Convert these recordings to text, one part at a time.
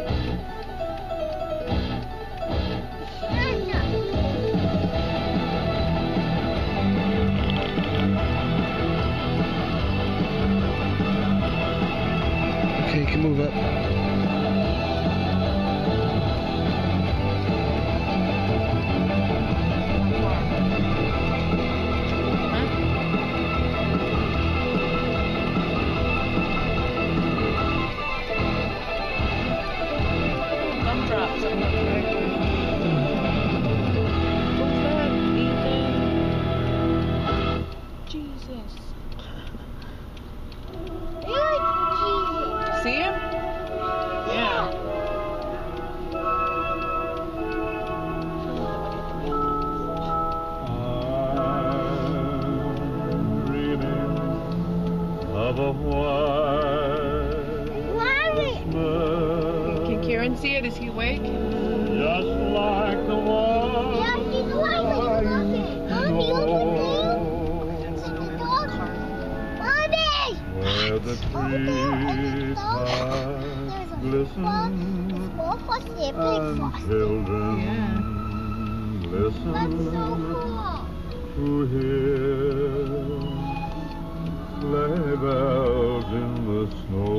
Okay, you can move up. See him? Yeah. I'm dreaming of a white Christmas, Can Kieran see it? Is he awake? where the street lights glisten and children yeah. listen so cool. to hear sleigh bells in the snow.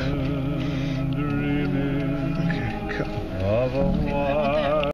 I'm dreaming of a white